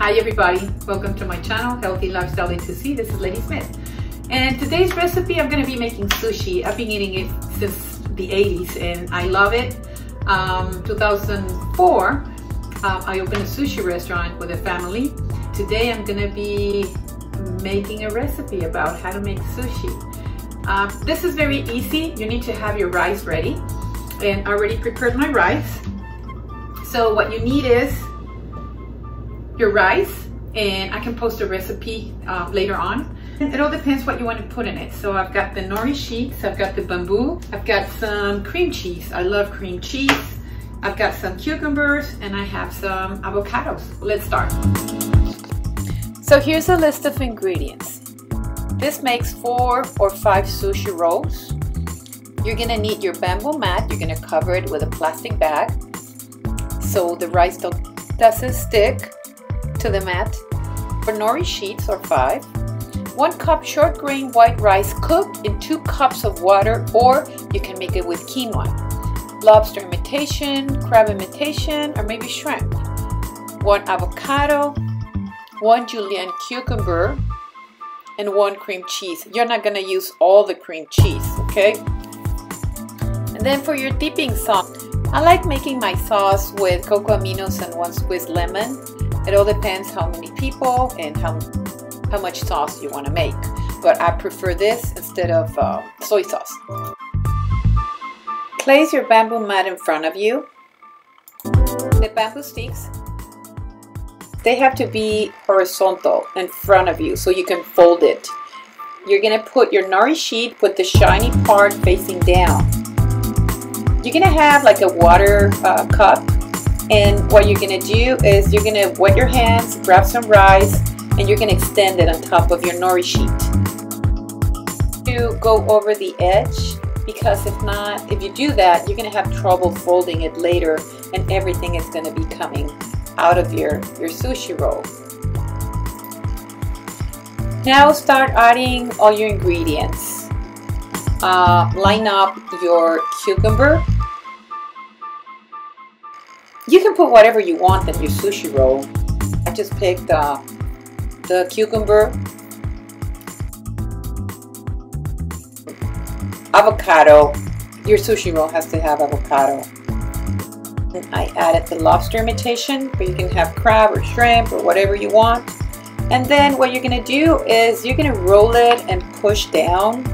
Hi everybody, welcome to my channel, Healthy Lifestyle Z. This is Lady Smith. And today's recipe, I'm gonna be making sushi. I've been eating it since the 80s and I love it. Um, 2004, um, I opened a sushi restaurant with a family. Today I'm gonna be making a recipe about how to make sushi. Um, this is very easy. You need to have your rice ready. And I already prepared my rice. So what you need is your rice and I can post a recipe uh, later on. It all depends what you want to put in it. So I've got the nori sheets, I've got the bamboo, I've got some cream cheese. I love cream cheese. I've got some cucumbers and I have some avocados. Let's start. So here's a list of ingredients. This makes four or five sushi rolls. You're gonna need your bamboo mat. You're gonna cover it with a plastic bag so the rice doesn't stick to the mat. For nori sheets or five. One cup short grain white rice cooked in two cups of water or you can make it with quinoa. Lobster imitation, crab imitation, or maybe shrimp. One avocado, one julienne cucumber, and one cream cheese. You're not gonna use all the cream cheese, okay? And then for your dipping sauce, I like making my sauce with cocoa aminos and one squeeze lemon. It all depends how many people and how, how much sauce you want to make. But I prefer this instead of uh, soy sauce. Place your bamboo mat in front of you. The bamboo sticks, they have to be horizontal in front of you so you can fold it. You're going to put your nori sheet, put the shiny part facing down. You're going to have like a water uh, cup and what you're gonna do is you're gonna wet your hands, grab some rice, and you're gonna extend it on top of your nori sheet. To go over the edge, because if not, if you do that, you're gonna have trouble folding it later and everything is gonna be coming out of your, your sushi roll. Now start adding all your ingredients. Uh, line up your cucumber, you can put whatever you want in your sushi roll. I just picked uh, the cucumber, avocado. Your sushi roll has to have avocado. And I added the lobster imitation, but you can have crab or shrimp or whatever you want. And then what you're gonna do is you're gonna roll it and push down.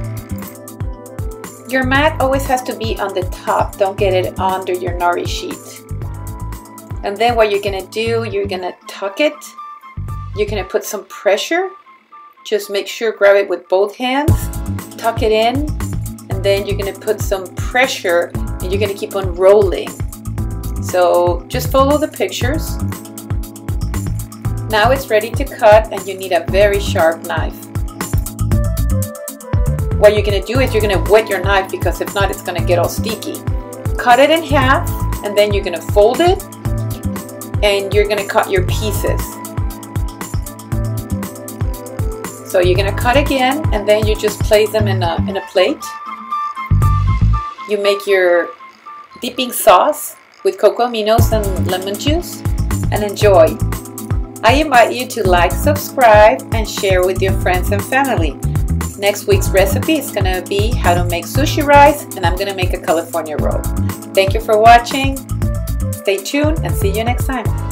Your mat always has to be on the top. Don't get it under your nori sheet. And then what you're gonna do, you're gonna tuck it. You're gonna put some pressure. Just make sure, grab it with both hands, tuck it in, and then you're gonna put some pressure and you're gonna keep on rolling. So just follow the pictures. Now it's ready to cut and you need a very sharp knife. What you're gonna do is you're gonna wet your knife because if not it's gonna get all sticky. Cut it in half and then you're gonna fold it and you're going to cut your pieces. So you're going to cut again and then you just place them in a, in a plate. You make your dipping sauce with cocoa aminos and lemon juice and enjoy. I invite you to like, subscribe, and share with your friends and family. Next week's recipe is to be how to make sushi rice and I'm to make a California roll. Thank you for watching. Stay tuned and see you next time.